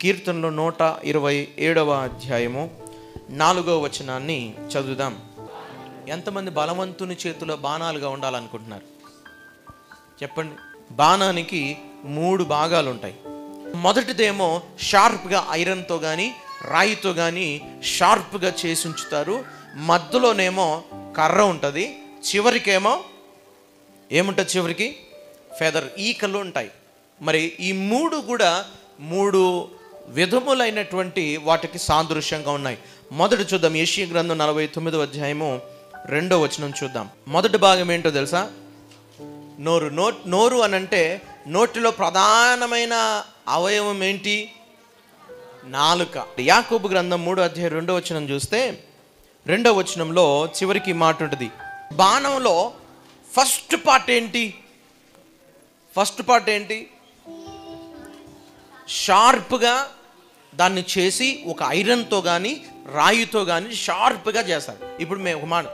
కీర్తనలో నూట ఇరవై ఏడవ అధ్యాయము నాలుగవ వచనాన్ని చదువుదాం. ఎంతమంది బలవంతుని చేతిలో బాణాలుగా ఉండాలనుకుంటున్నారు? చెప్పండి. బాణానికి మూడు భాగాలు ఉంటాయి మొదటిదేమో షార్ప్గా ఐరన్తో కానీ రాయితో కానీ షార్ప్గా చేసి ఉంచుతారు. మధ్యలోనేమో కర్ర ఉంటుంది. చివరికేమో ఏముంటుంది చివరికి? ఫెదర్ ఈకలు ఉంటాయి. మరి ఈ మూడు కూడా మూడు విధములైనటువంటి వాటికి సాదృశ్యంగా ఉన్నాయి. మొదటి చూద్దాం ఏషియ గ్రంథం నలభై తొమ్మిదో అధ్యాయము రెండో వచనం చూద్దాం. మొదటి భాగం ఏంటో తెలుసా? నోరు నో నోరు అని అంటే నోటిలో ప్రధానమైన అవయవం ఏంటి? నాలుక. యాకోబు గ్రంథం మూడో అధ్యాయం రెండో వచనం చూస్తే రెండో వచనంలో చివరికి మాట ఉంటుంది. బాణంలో ఫస్ట్ పార్ట్ ఏంటి? ఫస్ట్ పార్ట్ ఏంటి? షార్ప్గా దాన్ని చేసి ఒక ఐరన్తో కానీ రాయితో కానీ షార్ప్గా చేస్తారు. ఇప్పుడు మేము ఒక మాట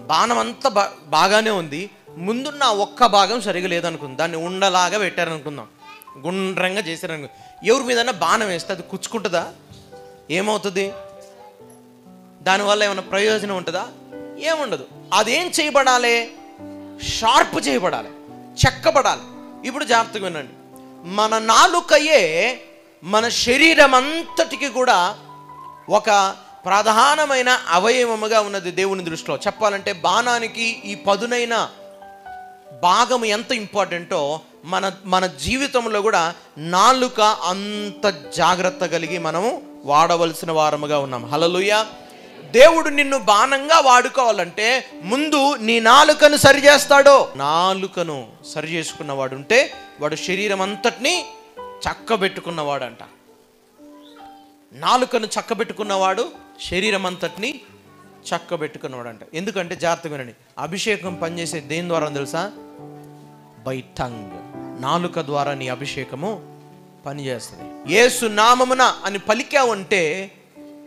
బాణం అంతా బా బాగానే ఉంది. ముందున్న ఒక్క భాగం సరిగా లేదనుకుందాం. దాన్ని ఉండలాగా పెట్టారనుకుందాం. గుండ్రంగా చేశారనుకో ఎవరి మీదన్నా బాణం వేస్తే అది కుచ్చుకుంటుందా? ఏమవుతుంది? దానివల్ల ఏమైనా ప్రయోజనం ఉంటుందా? ఏముండదు. అదేం చేయబడాలి? షార్ప్ చేయబడాలి. చెక్కబడాలి. ఇప్పుడు జాగ్రత్తగా వినండి. మన నాలుకయే మన శరీరం అంతటికి కూడా ఒక ప్రధానమైన అవయవముగా ఉన్నది దేవుని దృష్టిలో. చెప్పాలంటే బాణానికి ఈ పదునైన భాగం ఎంత ఇంపార్టెంటో మన మన జీవితంలో కూడా నాలుక అంత జాగ్రత్త కలిగి మనము వాడవలసిన వారముగా ఉన్నాం. హలలుయ దేవుడు నిన్ను బాణంగా వాడుకోవాలంటే ముందు నీ నాలుకను సరి చేస్తాడో నాలుకను సరి చేసుకున్నవాడు ఉంటే వాడు శరీరం అంతటిని చక్కబెట్టుకున్నవాడంట. నాలుకను చక్కబెట్టుకున్నవాడు శరీరం అంతటిని చక్కబెట్టుకున్నవాడంట. ఎందుకంటే జాగ్రత్తగా వినండి అభిషేకం పనిచేసే దేని ద్వారా తెలుసా? By tongue. నాలుక ద్వారా నీ అభిషేకము పనిచేస్తుంది. ఏసు నామమున అని పలికావంటే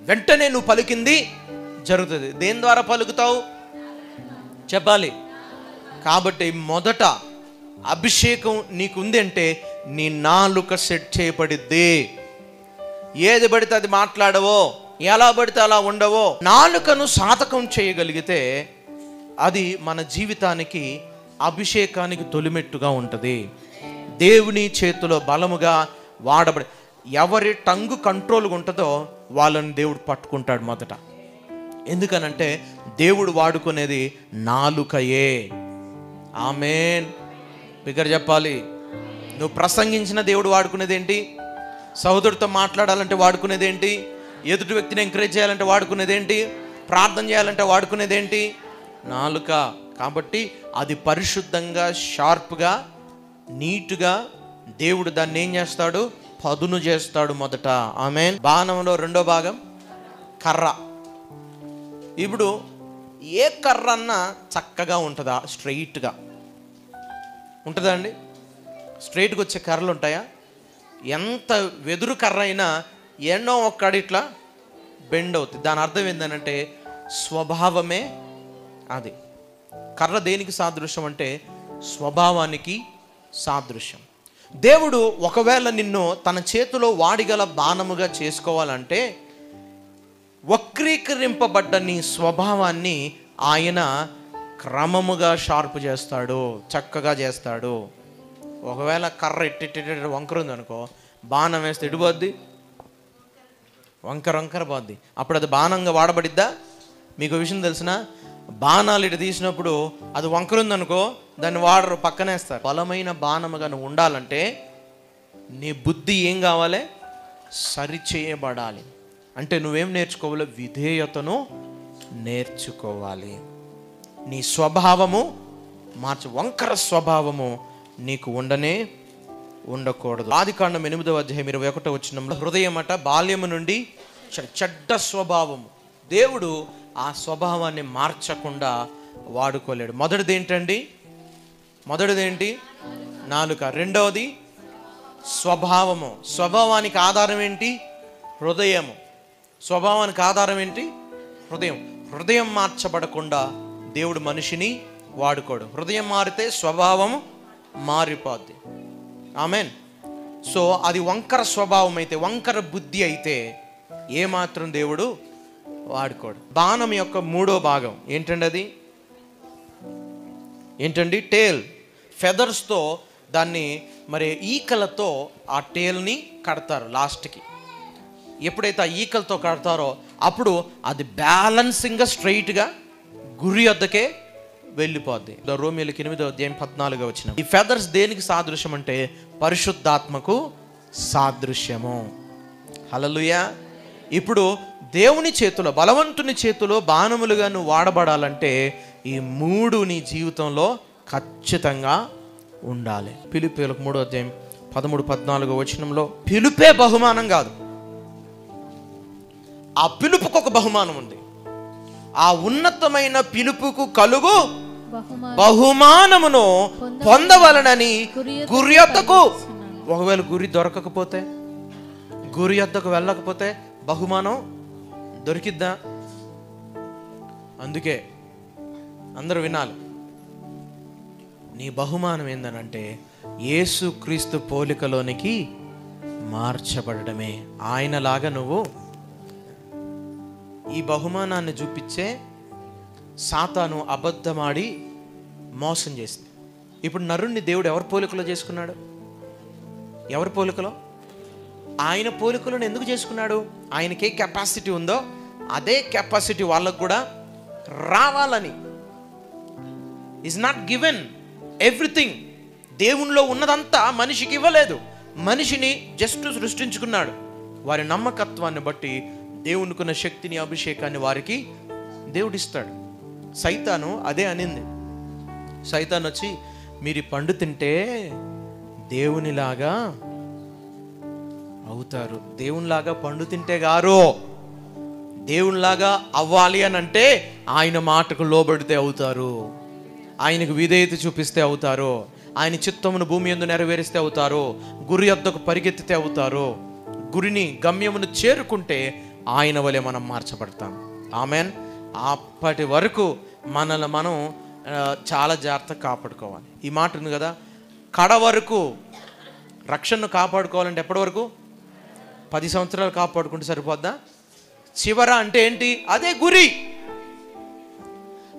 వెంటనే నువ్వు పలికింది జరుగుతుంది. దేని ద్వారా పలుకుతావు? చెప్పాలి. కాబట్టి మొదట అభిషేకం నీకుంది అంటే నీ నాలుక సెట్ చేయబడిద్ది. ఏది పడితే అది మాట్లాడవో ఎలా పడితే అలా ఉండవో నాలుకను సాధకం చేయగలిగితే అది మన జీవితానికి అభిషేకానికి తొలిమెట్టుగా ఉంటుంది. దేవుని చేతిలో బలముగా వాడబడి ఎవరి టంగు కంట్రోల్గా ఉంటుందో వాళ్ళని దేవుడు పట్టుకుంటాడు మొదట. ఎందుకనంటే దేవుడు వాడుకునేది నాలుకయే. ఆమెన్. బిగ్గర చెప్పాలి. నువ్వు ప్రసంగించిన దేవుడు వాడుకునేది ఏంటి సహోదరుడితో మాట్లాడాలంటే వాడుకునేది ఏంటి ఎదుటి వ్యక్తిని ఎంకరేజ్ చేయాలంటే వాడుకునేది ఏంటి ప్రార్థన చేయాలంటే వాడుకునేది ఏంటి నాలుక. కాబట్టి అది పరిశుద్ధంగా షార్ప్గా నీట్గా దేవుడు దాన్ని ఏం చేస్తాడు? పదును చేస్తాడు మొదట. ఆమె బాణంలో రెండో భాగం కర్ర. ఇప్పుడు ఏ కర్ర అన్నా చక్కగా ఉంటుందా? స్ట్రైట్గా ఉంటుందా అండి? స్ట్రైట్గా వచ్చే కర్రలు ఉంటాయా? ఎంత వెదురు కర్ర అయినా ఎన్నో ఒక్కడి ఇట్లా బెండ్ అవుతుంది దాని అర్థం ఏంటంటే స్వభావమే అది. కర్ర దేనికి సాదృశ్యం అంటే స్వభావానికి సాదృశ్యం. దేవుడు ఒకవేళ నిన్ను తన చేతిలో వాడిగల బాణముగా చేసుకోవాలంటే వక్రీకరింపబడ్డ నీ స్వభావాన్ని ఆయన క్రమముగా షార్ప్ చేస్తాడు చక్కగా చేస్తాడు. ఒకవేళ కర్ర ఇట్టి వంకరుంది అనుకో బాణం వేస్తే ఇడిపోద్ది వంకర వంకర పోద్ది. అప్పుడు అది బాణంగా వాడబడిద్దా? మీకు విషయం తెలిసిన బాణాలు ఇటు తీసినప్పుడు అది వంకరుందనుకో దాన్ని వాడరు పక్కనేస్తారు. బలమైన బాణముగా నువ్వు ఉండాలంటే నీ బుద్ధి ఏం కావాలి? సరి చేయబడాలి అంటే నువ్వేం నేర్చుకోవాలి? విధేయతను నేర్చుకోవాలి. నీ స్వభావము మార్చు. వంకర స్వభావము నీకు ఉండనే ఉండకూడదు. ఆదికాండం ఎనిమిదవ అధ్యాయం ఇరవై ఒకటో వచ్చినంలో హృదయం అట బాల్యము నుండి చెడ్డ స్వభావము. దేవుడు ఆ స్వభావాన్ని మార్చకుండా వాడుకోలేడు. మొదటిది ఏంటండి? మొదటిది ఏంటి? నాలుక. రెండవది స్వభావము. స్వభావానికి ఆధారం ఏంటి? హృదయము. స్వభావానికి ఆధారం ఏంటి? హృదయం. హృదయం మార్చబడకుండా దేవుడు మనిషిని వాడుకోడు. హృదయం మారితే స్వభావము మారిపోద్ది. ఆమెన్. సో అది వంకర స్వభావం అయితే వంకర బుద్ధి అయితే ఏమాత్రం దేవుడు వాడుకోడు. బాణం యొక్క మూడో భాగం ఏంటండి అది? ఏంటండి? టేల్. ఫెదర్స్తో దాన్ని మరి ఈకలతో ఆ టేల్ని కడతారు లాస్ట్కి. ఎప్పుడైతే ఆ ఈకలతో కడతారో అప్పుడు అది బ్యాలెన్సింగ్గా స్ట్రైట్గా గురి వద్దకే వెళ్ళిపోద్ది. ద ఎనిమిదో అధ్యాయం పద్నాలుగో వచ్చిన ఈ ఫెదర్స్ దేనికి సాదృశ్యం అంటే పరిశుద్ధాత్మకు సాదృశ్యము. హలలుయ ఇప్పుడు దేవుని చేతిలో బలవంతుని చేతిలో బాణములుగా నువ్వు వాడబడాలంటే ఈ మూడు నీ జీవితంలో ఖచ్చితంగా ఉండాలి. పిలుపులకు మూడో అధ్యాయం పదమూడు పద్నాలుగో వచనంలో పిలుపే బహుమానం కాదు. ఆ పిలుపుకు ఒక బహుమానం ఉంది. ఆ ఉన్నతమైన పిలుపుకు కలుగు బహుమానమును పొందవలనని గురి యొద్దకు. ఒకవేళ గురి దొరకకపోతే గురి యొద్దకు వెళ్ళకపోతే బహుమానం దొరికిద్దా? అందుకే అందరూ వినాలి. నీ బహుమానం ఏందనంటే యేసు క్రీస్తు పోలికలోనికి మార్చబడమే ఆయనలాగా నువ్వు ఈ బహుమానాన్ని చూపించే సాతాను అబద్ధమాడి మోసం చేసింది. ఇప్పుడు నరుణ్ణి దేవుడు ఎవరి పోలికలో చేసుకున్నాడు? ఎవరి పోలికలో? ఆయన పోలికలను ఎందుకు చేసుకున్నాడు? ఆయనకే కెపాసిటీ ఉందో అదే కెపాసిటీ వాళ్ళకు కూడా రావాలని. ఈజ్ నాట్ గివెన్ ఎవ్రీథింగ్ దేవునిలో ఉన్నదంతా మనిషికి ఇవ్వలేదు. మనిషిని జస్ట్ సృష్టించుకున్నాడు. వారి నమ్మకత్వాన్ని బట్టి దేవునికున్న శక్తిని అభిషేకాన్ని వారికి దేవుడిస్తాడు. సైతాను అదే అనింది. సైతాన్ వచ్చి మీరు పండు తింటే దేవునిలాగా అవుతారు. దేవునిలాగా పండు తింటే గారు దేవునిలాగా అవ్వాలి అని అంటే ఆయన మాటకు లోబడితే అవుతారు. ఆయనకు విధేయత చూపిస్తే అవుతారు. ఆయన చిత్తమును భూమి ఎందు నెరవేరిస్తే అవుతారు. గురి వద్దకు పరిగెత్తితే అవుతారు. గురిని గమ్యమును చేరుకుంటే ఆయన వలె మనం మార్చబడతాం. ఆమెన్. అప్పటి వరకు మనల్ని మనం చాలా జాగ్రత్తగా కాపాడుకోవాలి. ఈ మాట ఉంది కదా కడ వరకు రక్షణను కాపాడుకోవాలంటే ఎప్పటి వరకు? పది సంవత్సరాలు కాపాడుకుంటే సరిపోద్దా? చివర అంటే ఏంటి? అదే గురి.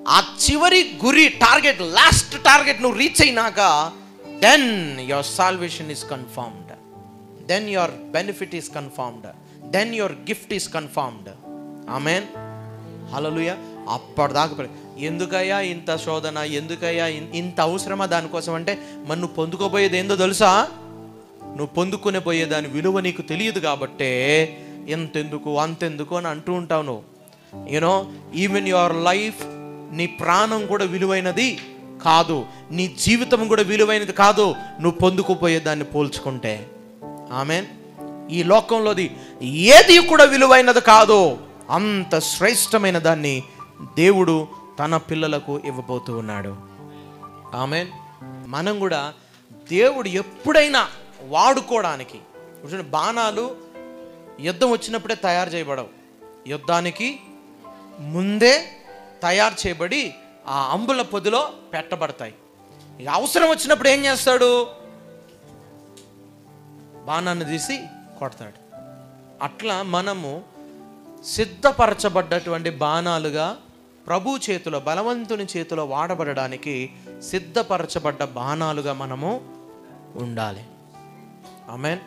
ఆ చివరి గురి టార్గెట్ లాస్ట్ టార్గెట్ నువ్వు రీచ్ అయినాక then your salvation is confirmed then your benefit is confirmed then your gift is confirmed amen hallelujah అప్పటిదాకా ఎందుకయ్యా ఇంత శోధన ఎందుకయ్యా ఇంత అవసరమా దానికోసం అంటే మరి నువ్వు పొందుకోబోయేది ఏందో తెలుసా? నువ్వు పొందుకునే పోయే దాని విలువ నీకు తెలియదు కాబట్టే ఎంతెందుకు అంతెందుకు అని అంటూ ఉంటావు నువ్వు. యూనో ఈవెన్ యువర్ లైఫ్ నీ ప్రాణం కూడా విలువైనది కాదు. నీ జీవితం కూడా విలువైనది కాదు. నువ్వు పొందుకుపోయే దాన్ని పోల్చుకుంటే. ఆమెన్. ఈ లోకంలోది ఏది కూడా విలువైనది కాదు. అంత శ్రేష్టమైన దాన్ని దేవుడు తన పిల్లలకు ఇవ్వబోతూ ఉన్నాడు. ఆమె మనం కూడా దేవుడు ఎప్పుడైనా వాడుకోవడానికి చూడండి, బాణాలు యుద్ధం వచ్చినప్పుడే తయారు చేయబడవు. యుద్ధానికి ముందే తయారు చేయబడి ఆ అంబుల పొదిలో పెట్టబడతాయి. అవసరం వచ్చినప్పుడు ఏం చేస్తాడు? బాణాన్ని తీసి కొడతాడు. అట్లా మనము సిద్ధపరచబడ్డటువంటి బాణాలుగా ప్రభు చేతిలో బలవంతుని చేతిలో వాడబడడానికి సిద్ధపరచబడ్డ బాణాలుగా మనము ఉండాలి. ఆమెన్.